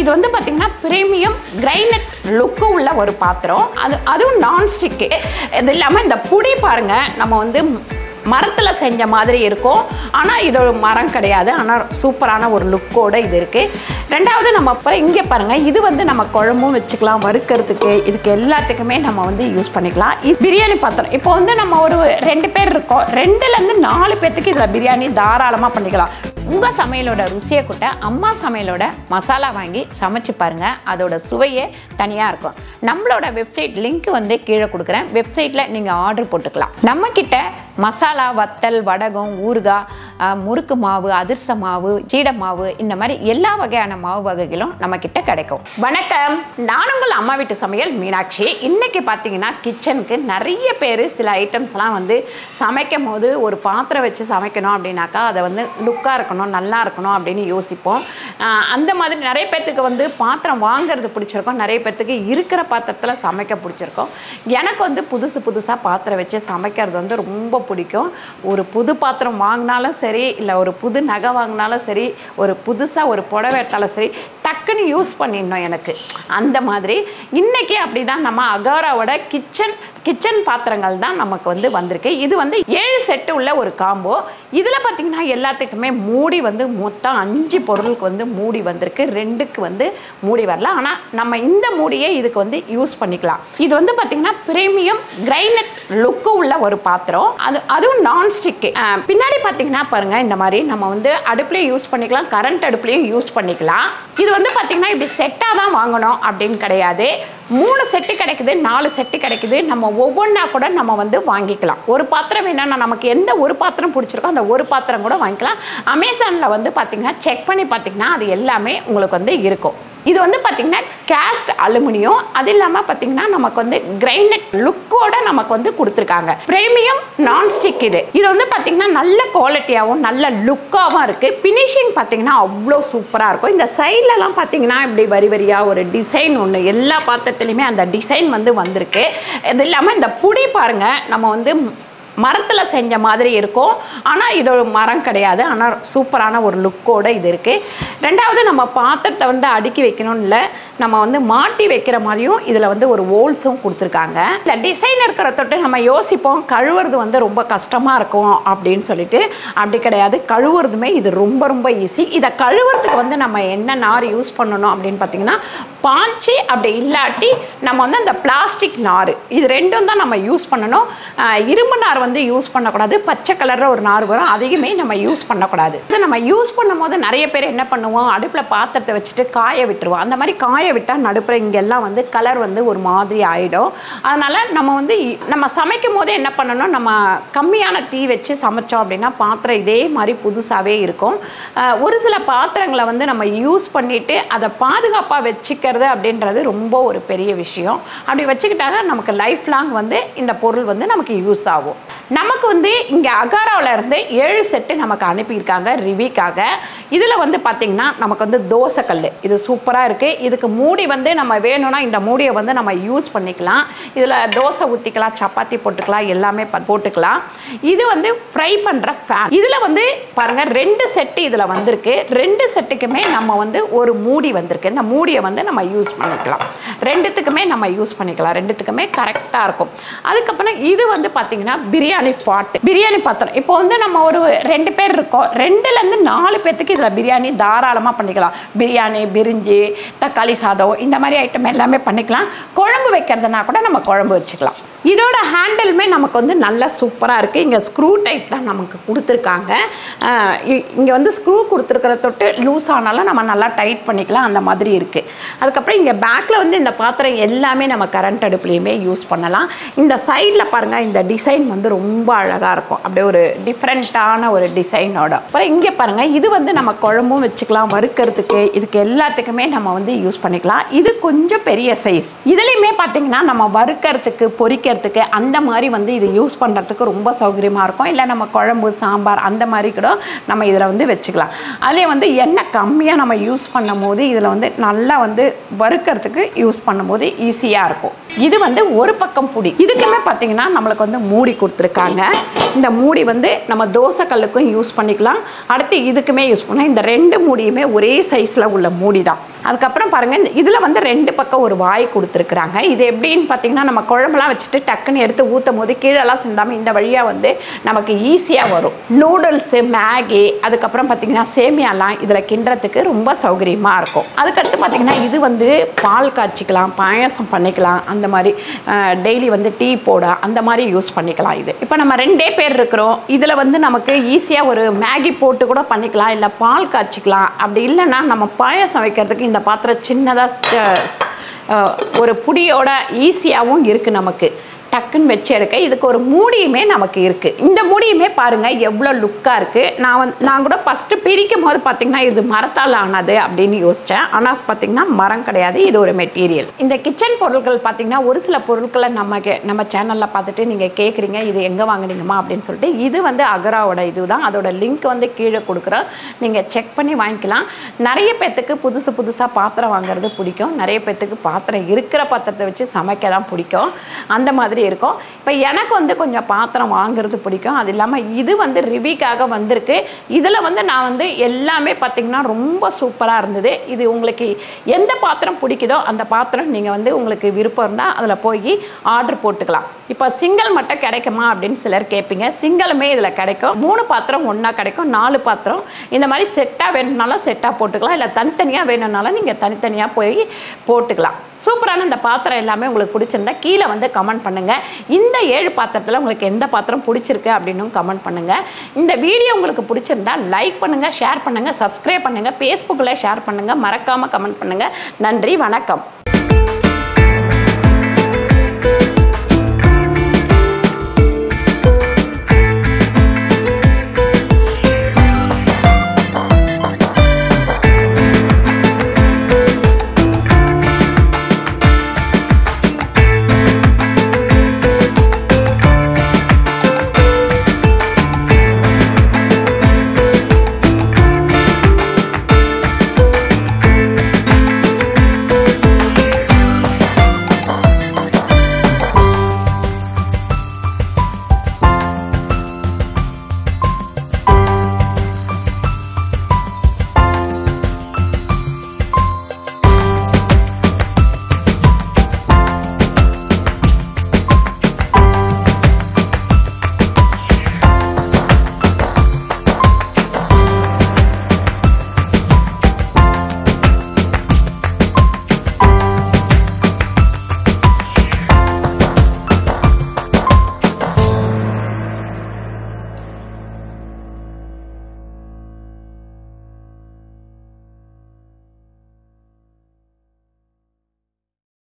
இது வந்து பார்த்தீங்கன்னா ப்ரீமியம் கிரைனட் லுக்கு உள்ள ஒரு பாத்திரம். அது அதுவும் நான்ஸ்டிக்கு இது இல்லாமல் இந்த புடி பாருங்க நம்ம வந்து மரத்தில் செஞ்ச மாதிரி இருக்கும். ஆனால் இது ஒரு மரம் கிடையாது. ஆனால் சூப்பரான ஒரு லுக்கோட இது இருக்குது ரெண்டாவது நம்ம இப்போ இங்கே பாருங்கள் இது வந்து நம்ம குழம்பும் வச்சுக்கலாம் வறுக்கிறதுக்கு இதுக்கு எல்லாத்துக்குமே நம்ம வந்து யூஸ் பண்ணிக்கலாம். இது பிரியாணி பாத்திரம். இப்போ வந்து நம்ம ஒரு ரெண்டு பேர் இருக்கோம். ரெண்டுலேருந்து நாலு பேர்த்துக்கு இதில் பிரியாணி தாராளமாக பண்ணிக்கலாம். உங்கள் சமையலோட ருசியை கூட்ட அம்மா சமையலோட மசாலா வாங்கி சமைச்சு பாருங்கள் அதோட சுவையே தனியாக இருக்கும். நம்மளோட வெப்சைட் லிங்க் வந்து கீழே கொடுக்குறேன். வெப்சைட்டில் நீங்கள் ஆர்டர் போட்டுக்கலாம். நம்மக்கிட்ட மசாலா வத்தல் வடகம் ஊறுகாய் முறுக்கு மாவு அதிர்ச மாவு ஜீட மாவு இந்த மாதிரி எல்லா வகையான மாவு வகைகளும் நம்மக்கிட்ட கிடைக்கும். வணக்கம். நான் உங்கள் அம்மா வீட்டு சமையல் மீனாட்சி. இன்றைக்கி பார்த்தீங்கன்னா கிச்சனுக்கு நிறைய பேர் சில ஐட்டம்ஸ்லாம் வந்து சமைக்கும் போது ஒரு பாத்திரம் வச்சு சமைக்கணும் அப்படின்னாக்கா அதை வந்து லுக்காக இருக்கணும். நல்லா இருக்கணும் அப்படின்னு யோசிப்போம். அந்த மாதிரி நிறைய பேர்த்துக்கு வந்து பாத்திரம் வாங்குறது பிடிச்சிருக்கும். நிறைய பேர்த்துக்கு இருக்கிற பாத்திரத்தில் சமைக்க பிடிச்சிருக்கும். எனக்கு வந்து புதுசு புதுசாக பாத்திரம் வச்சு சமைக்கிறது வந்து ரொம்ப பிடிக்கும். ஒரு புது பாத்திரம் வாங்கினாலும் சரி இல்லை ஒரு புது நகை வாங்கினாலும் சரி ஒரு புதுசாக ஒரு புடவை எடுத்தாலும் சரி டக்குன்னு யூஸ் பண்ணிடணும் எனக்கு. அந்த மாதிரி. இன்றைக்கி அப்படி தான் நம்ம அகாராவோட கிச்சன் கிச்சன் பாத்திரங்கள் தான் நமக்கு வந்து வந்திருக்கு. இது வந்து ஏழு செட்டு உள்ள ஒரு காம்போ இதில் பார்த்தீங்கன்னா எல்லாத்துக்குமே மூடி வந்து மொத்தம் அஞ்சு பொருளுக்கு வந்து மூடி வந்திருக்கு. ரெண்டுக்கு வந்து மூடி வரல. ஆனால் நம்ம இந்த மூடியை இதுக்கு வந்து யூஸ் பண்ணிக்கலாம். இது வந்து பார்த்திங்கன்னா பிரீமியம் கிரைனட் லுக்கு உள்ள ஒரு பாத்திரம். அது அதுவும் நான்ஸ்டிக்கு பின்னாடி பார்த்திங்கன்னா பாருங்கள் இந்த மாதிரி நம்ம வந்து அடுப்புலையும் யூஸ் பண்ணிக்கலாம். கரண்ட் அடுப்புலையும் யூஸ் பண்ணிக்கலாம். இது வந்து பார்த்திங்கன்னா இப்படி செட்டாக தான் வாங்கணும் அப்படின்னு கிடையாது. மூணு செட்டு கிடைக்குது நாலு செட்டு கிடைக்குது. நம்ம ஒவ்வொன்றா கூட நம்ம வந்து வாங்கிக்கலாம். ஒரு பாத்திரம் வேணும்னா நமக்கு எந்த ஒரு பாத்திரம் பிடிச்சிருக்கோ அந்த ஒரு பாத்திரம் கூட வாங்கிக்கலாம். அமேசானில் வந்து பார்த்திங்கன்னா செக் பண்ணி பார்த்தீங்கன்னா அது எல்லாமே உங்களுக்கு வந்து இருக்கும். இது வந்து பார்த்தீங்கன்னா கேஸ்ட் அலுமினியம் அது இல்லாமல் பார்த்தீங்கன்னா நமக்கு வந்து கிரைனட் லுக்கோட நமக்கு வந்து கொடுத்துருக்காங்க. பிரீமியம் நான்ஸ்டிக் இது. இது வந்து பார்த்தீங்கன்னா நல்ல குவாலிட்டியாகவும் நல்ல லுக்காகவும் இருக்குது ஃபினிஷிங் பார்த்தீங்கன்னா அவ்வளோ சூப்பராக இருக்கும். இந்த சைட்லலாம் பார்த்தீங்கன்னா இப்படி வரி வரியாக ஒரு டிசைன் ஒன்று எல்லா பாத்திரத்துலையுமே அந்த டிசைன் வந்து வந்திருக்கு. இது இல்லாமல் இந்த புடி பாருங்கள் நம்ம வந்து மரத்தில் செஞ்ச மாதிரி இருக்கும். ஆனால் இது ஒரு மரம் கிடையாது. ஆனால் சூப்பரான ஒரு லுக்கோட இது இருக்குது ரெண்டாவது நம்ம பாத்திரத்தை வந்து அடுக்கி வைக்கணும்னு இல்லை நம்ம வந்து மாட்டி வைக்கிற மாதிரியும் இதில் வந்து ஒரு ஹோல்ஸும் கொடுத்துருக்காங்க. இந்த டிசைன் இருக்கிற தொட்டு நம்ம யோசிப்போம் கழுவுறது வந்து ரொம்ப கஷ்டமாக இருக்கும் அப்படின்னு சொல்லிட்டு அப்படி கிடையாது. கழுவுறதுமே இது ரொம்ப ரொம்ப ஈஸி இதை கழுவுறதுக்கு வந்து நம்ம என்ன நார் யூஸ் பண்ணணும் அப்படின்னு பார்த்தீங்கன்னா பாய்ச்சி அப்படி இல்லாட்டி நம்ம வந்து அந்த பிளாஸ்டிக் நார். இது ரெண்டும் தான் நம்ம யூஸ் பண்ணணும். இரும்பு நார் வந்து யூஸ் பண்ணக்கூடாது. பச்சை கலரில் ஒரு நார் வரும். அதையுமே நம்ம யூஸ் பண்ணக்கூடாது. இது நம்ம யூஸ் பண்ணும்போது நிறைய பேர் என்ன பண்ணுவோம்? அடுப்பில் பாத்திரத்தை வச்சுட்டு காய விட்டுருவோம். அந்த மாதிரி காய விட்டால் நடுப்புற இங்கெல்லாம் வந்து கலர் வந்து ஒரு மாதிரி ஆகிடும் அதனால் நம்ம வந்து நம்ம சமைக்கும் போது என்ன பண்ணணும்? நம்ம கம்மியான தீ வச்சு சமைச்சோம் அப்படின்னா பாத்திரம் இதே மாதிரி புதுசாகவே இருக்கும். ஒரு சில பாத்திரங்களை வந்து நம்ம யூஸ் பண்ணிவிட்டு அதை பாதுகாப்பாக வச்சுக்கிறது அப்படின்றது ரொம்ப ஒரு பெரிய விஷயம். அப்படி வச்சுக்கிட்டாங்க நமக்கு லைஃப் லாங் வந்து இந்த பொருள் வந்து நமக்கு யூஸ் ஆகும். நமக்கு வந்து இங்கே அகாராவில் இருந்து ஏழு செட்டு நமக்கு அனுப்பியிருக்காங்க ரிவிக்காக. இதில் வந்து பார்த்திங்கன்னா நமக்கு வந்து தோசைக்கல் இது சூப்பராக இருக்குது இதுக்கு மூடி வந்து நம்ம வேணும்னா இந்த மூடியை வந்து நம்ம யூஸ் பண்ணிக்கலாம். இதில் தோசை ஊற்றிக்கலாம் சப்பாத்தி போட்டுக்கலாம் எல்லாமே போட்டுக்கலாம். இது வந்து ஃப்ரை பண்ணுற ஃபேன் இதில் வந்து பாருங்கள் ரெண்டு செட்டு இதில் வந்திருக்கு. ரெண்டு செட்டுக்குமே நம்ம வந்து ஒரு மூடி வந்திருக்கு. இந்த மூடியை வந்து நம்ம யூஸ் பண்ணிக்கலாம். ரெண்டுத்துக்குமே நம்ம யூஸ் பண்ணிக்கலாம். ரெண்டுத்துக்குமே கரெக்டாக இருக்கும். அதுக்கப்புறம் இது வந்து பார்த்தீங்கன்னா பிரியாணி பாட்டு பிரியாணி பாத்திரம். இப்போ வந்து நம்ம ஒரு ரெண்டு பேர் இருக்கோம். ரெண்டுலேருந்து நாலு பேர்த்துக்கு இதில் பிரியாணி தாராளமாக பண்ணிக்கலாம். பிரியாணி பிரிஞ்சி தக்காளி சாதம் இந்த மாதிரி ஐட்டம் எல்லாமே பண்ணிக்கலாம். குழம்பு வைக்கிறதுனா கூட நம்ம குழம்பு வச்சுக்கலாம். இதோட ஹேண்டிலுமே நமக்கு வந்து நல்லா சூப்பராக இருக்குது இங்கே ஸ்க்ரூ டைப் தான் நமக்கு கொடுத்துருக்காங்க. இங்கே வந்து ஸ்க்ரூ கொடுத்துருக்கிற தொட்டு லூஸ் ஆனாலும் நம்ம நல்லா டைட் பண்ணிக்கலாம். அந்த மாதிரி இருக்குது அதுக்கப்புறம் இங்கே பேக்கில் வந்து இந்த பாத்திரம் எல்லாமே நம்ம கரண்ட் அடுப்புலையுமே யூஸ் பண்ணலாம். இந்த சைடில் பாருங்கள் இந்த டிசைன் வந்து ரொம்ப அழகாக இருக்கும். அப்படியே ஒரு டிஃப்ரெண்ட்டான ஒரு டிசைனோட அப்புறம் இங்கே பாருங்கள் இது வந்து நம்ம குழம்பும் வச்சுக்கலாம் வறுக்கிறதுக்கு. இதுக்கு எல்லாத்துக்குமே நம்ம வந்து யூஸ் பண்ணிக்கலாம். இது கொஞ்சம் பெரிய சைஸ் இதுலேயுமே பார்த்தீங்கன்னா நம்ம வறுக்கிறதுக்கு பொரிக்கிறதுக்கு அந்த மாதிரி வந்து இது யூஸ் பண்ணுறதுக்கு ரொம்ப சௌகரியமாக இருக்கும். இல்லை நம்ம குழம்பு சாம்பார் அந்த மாதிரி கூட நம்ம இதில் வந்து வச்சுக்கலாம். அதே வந்து எண்ணெய் கம்மியாக நம்ம யூஸ் பண்ணும் போது இதில் வந்து நல்லா வந்து வறுக்கிறதுக்கு யூஸ் பண்ணும்போது ஈஸியாக இருக்கும். இது வந்து ஒரு பக்கம் புடி. இதுக்குமே பார்த்தீங்கன்னா நம்மளுக்கு வந்து மூடி கொடுத்துருக்காங்க. இந்த மூடி வந்து நம்ம தோசை கல்லுக்கும் யூஸ் பண்ணிக்கலாம். அடுத்து இதுக்குமே யூஸ் பண்ணலாம். இந்த ரெண்டு மூடியுமே ஒரே சைஸில் உள்ள மூடி தான் அதுக்கப்புறம் பாருங்கள் இதில் வந்து ரெண்டு பக்கம் ஒரு வாய் கொடுத்துருக்குறாங்க. இது எப்படின்னு பார்த்தீங்கன்னா நம்ம குழம்புலாம் வச்சுட்டு டக்குன்னு எடுத்து ஊற்றும் போது கீழெல்லாம் சிந்தாமல் இந்த வழியாக வந்து நமக்கு ஈஸியாக வரும். நூடுல்ஸு மேகி அதுக்கப்புறம் பார்த்தீங்கன்னா சேமியாலாம் இதில் கிண்டுறதுக்கு ரொம்ப சௌகரியமாக இருக்கும். அதுக்கடுத்து பார்த்தீங்கன்னா இது வந்து பால் காய்ச்சிக்கலாம் பாயாசம் பண்ணிக்கலாம் அந்த மாதிரி டெய்லி வந்து டீ போட அந்த மாதிரி யூஸ் பண்ணிக்கலாம் இது. இப்போ நம்ம ரெண்டே பேர் இருக்கிறோம். இதில் வந்து நமக்கு ஈஸியாக ஒரு மேகி போட்டு கூட பண்ணிக்கலாம் இல்லை பால் காய்ச்சிக்கலாம். அப்படி இல்லைன்னா நம்ம பாயாசம் வைக்கிறதுக்கு இந்த பாத்திரம் சின்னதாக ஒரு புடியோட ஈஸியாகவும் இருக்குது நமக்கு. டக்குன்னு வச்சு எடுக்க இதுக்கு ஒரு மூடியுமே நமக்கு இருக்குது இந்த மூடியுமே பாருங்கள் எவ்வளோ லுக்காக இருக்குது நான் வந்து நான் கூட ஃபஸ்ட்டு பிரிக்கும் போது பார்த்தீங்கன்னா இது மரத்தால் ஆனது அப்படின்னு யோசித்தேன் ஆனால் பார்த்தீங்கன்னா மரம் கிடையாது. இது ஒரு மெட்டீரியல். இந்த கிச்சன் பொருட்கள் பார்த்தீங்கன்னா ஒரு சில பொருட்களை நம்ம கே நம்ம சேனலில் பார்த்துட்டு நீங்கள் கேட்குறீங்க இது எங்கே வாங்குனீங்கம்மா அப்படின்னு சொல்லிட்டு இது வந்து அகராவோட இது தான் அதோட லிங்க் வந்து கீழே கொடுக்குறோம் நீங்கள் செக் பண்ணி வாங்கிக்கலாம். நிறைய பேர்த்துக்கு புதுசு புதுசாக பாத்திரம் வாங்குறது பிடிக்கும். நிறைய பேர்த்துக்கு பாத்திரம் இருக்கிற பாத்திரத்தை வச்சு சமைக்க தான் பிடிக்கும். அந்த மாதிரி இருக்கும். இப்போ எனக்கு வந்து கொஞ்சம் பாத்திரம் வாங்குறது பிடிக்கும். அது இல்லாமல் இது வந்து ரிவிக்காக வந்திருக்கு. இதில் வந்து நான் வந்து எல்லாமே பார்த்திங்கன்னா ரொம்ப சூப்பராக இருந்தது. இது உங்களுக்கு எந்த பாத்திரம் பிடிக்குதோ அந்த பாத்திரம் நீங்கள் வந்து உங்களுக்கு விருப்பம் இருந்தால் அதில் போய் ஆர்டர் போட்டுக்கலாம். இப்போ சிங்கிள் மட்டும் கிடைக்குமா அப்படின்னு சிலர் கேட்பீங்க சிங்கிளுமே இதில் கிடைக்கும். மூணு பாத்திரம் ஒன்றா கிடைக்கும். நாலு பாத்திரம். இந்த மாதிரி செட்டாக வேணும்னாலும் செட்டாக போட்டுக்கலாம். இல்லை தனித்தனியாக வேணும்னாலும் நீங்கள் தனித்தனியாக போய் போட்டுக்கலாம். சூப்பரான இந்த பாத்திரம் எல்லாமே உங்களுக்கு பிடிச்சிருந்தா கீழே வந்து கமெண்ட் பண்ணுங்கள் இந்த ஏழு பாத்திரத்தில் உங்களுக்கு எந்த பாத்திரம் பிடிச்சிருக்கு அப்படின்னும் கமெண்ட் பண்ணுங்கள் இந்த வீடியோ உங்களுக்கு பிடிச்சிருந்தா லைக் பண்ணுங்கள் ஷேர் பண்ணுங்கள் சப்ஸ்கிரைப் பண்ணுங்கள் ஃபேஸ்புக்கில் ஷேர் பண்ணுங்கள் மறக்காமல் கமெண்ட் பண்ணுங்கள் நன்றி வணக்கம்.